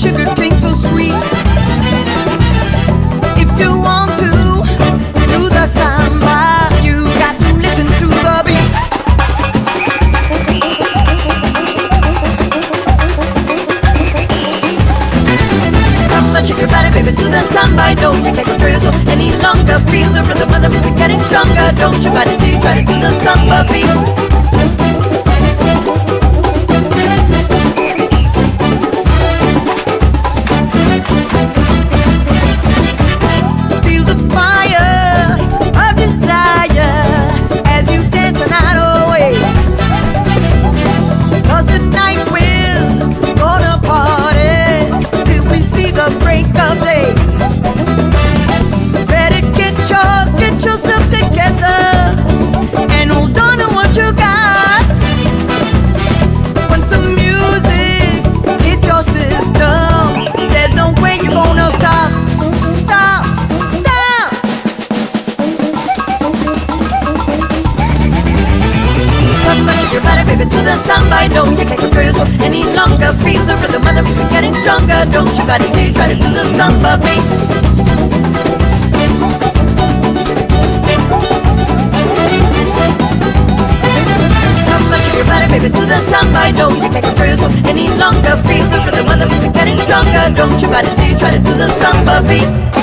sugar cane so sweet. If you want to do the samba, you got to listen to the beat. Come shake your body, baby, do the samba. Don't you take a so any longer. Feel the rhythm of the music getting stronger. Don't you body till you try to do the samba beat. Body, baby, to the samba. Don't you can't control yourself any longer. Feel the rhythm of the music getting stronger. Don't you till you try to do the samba beat. Baby, to the samba. Don't you can't control yourself any longer. Feel the rhythm of the music getting stronger. Don't you body till you try to do the samba beat.